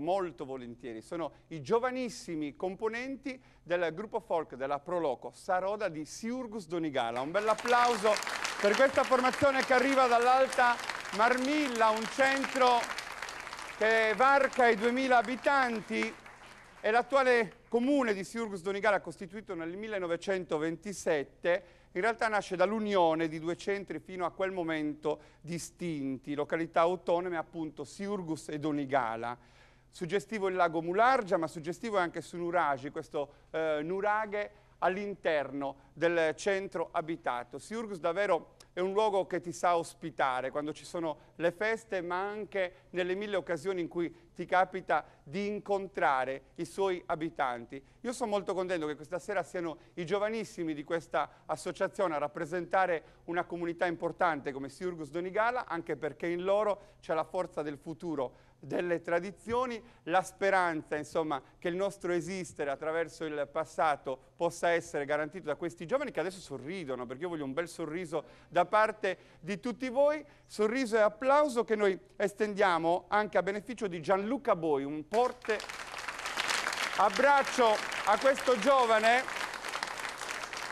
molto, volentieri. Sono i giovanissimi componenti del gruppo folk della Proloco, Saroda di Siurgus Donigala. Un bel applauso per questa formazione che arriva dall'Alta Marmilla, un centro che varca i 2000 abitanti e l'attuale comune di Siurgus Donigala, costituito nel 1927, in realtà nasce dall'unione di due centri fino a quel momento distinti, località autonome appunto Siurgus e Donigala. Suggestivo il lago Mulargia, ma suggestivo è anche su Nuragi, questo eh, nuraghe all'interno del centro abitato. Siurgus davvero è un luogo che ti sa ospitare quando ci sono le feste, ma anche nelle mille occasioni in cui ti capita di incontrare i suoi abitanti. Io sono molto contento che questa sera siano i giovanissimi di questa associazione a rappresentare una comunità importante come Siurgus Donigala, anche perché in loro c'è la forza del futuro delle tradizioni, la speranza insomma, che il nostro esistere attraverso il passato possa essere garantito da questi giovani che adesso sorridono, perché io voglio un bel sorriso da parte di tutti voi, sorriso e applauso che noi estendiamo anche a beneficio di Gianluca Boi, un forte abbraccio a questo giovane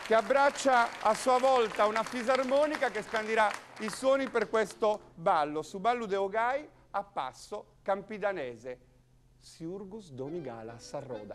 che abbraccia a sua volta una fisarmonica che scandirà i suoni per questo ballo, su Ballo de Ogai a passo campidanese, Siurgus Donigala Sarroda.